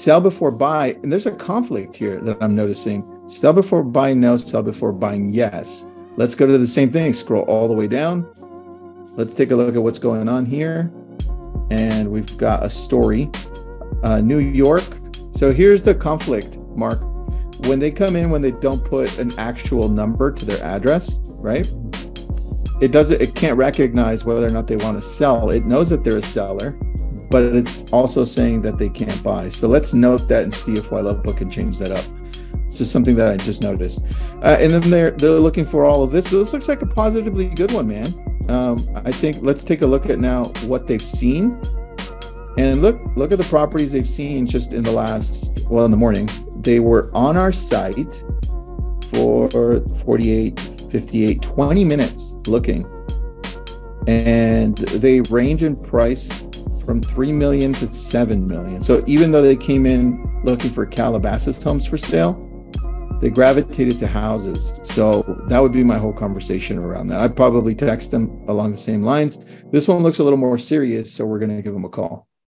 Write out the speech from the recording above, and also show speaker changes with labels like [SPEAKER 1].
[SPEAKER 1] sell before buy. And there's a conflict here that I'm noticing. Sell before buy, no. Sell before buying, yes. Let's go to the same thing. Scroll all the way down. Let's take a look at what's going on here. And we've got a story. Uh, New York. So here's the conflict, Mark. When they come in, when they don't put an actual number to their address, right? It doesn't, it can't recognize whether or not they want to sell. It knows that they're a seller, but it's also saying that they can't buy. So let's note that and see if Ylopo can change that up. This is something that I just noticed. Uh, and then they're they're looking for all of this. So This looks like a positively good one, man. Um, I think let's take a look at now what they've seen. And look look at the properties they've seen just in the last well in the morning. They were on our site for 48, 58, 20 minutes looking. And they range in price from 3 million to 7 million. So even though they came in looking for Calabasas homes for sale, they gravitated to houses. So that would be my whole conversation around that. I'd probably text them along the same lines. This one looks a little more serious, so we're going to give them a call.